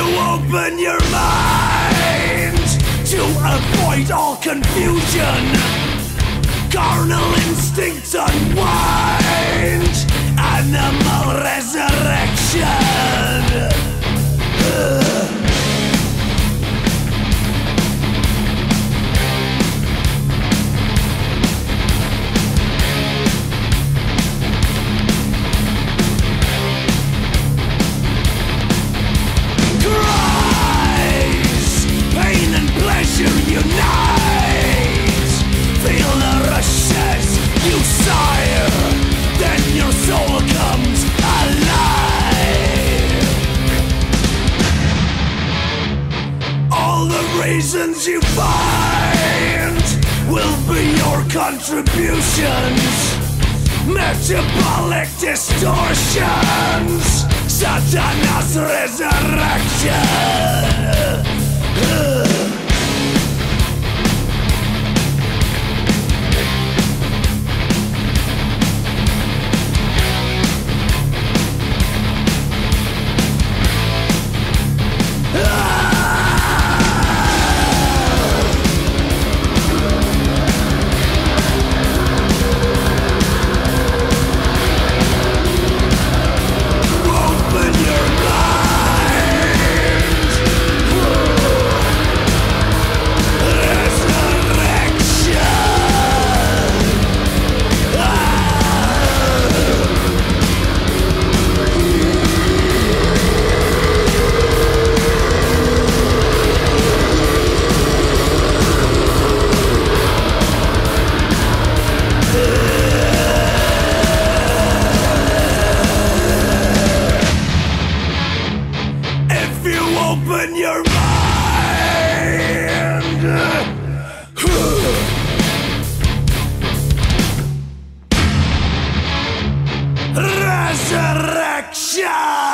You open your mind to avoid all confusion, carnal instincts unwind, All the reasons you find will be your contributions. Metabolic distortions, Satanas resurrection. Open your mind! Resurrection!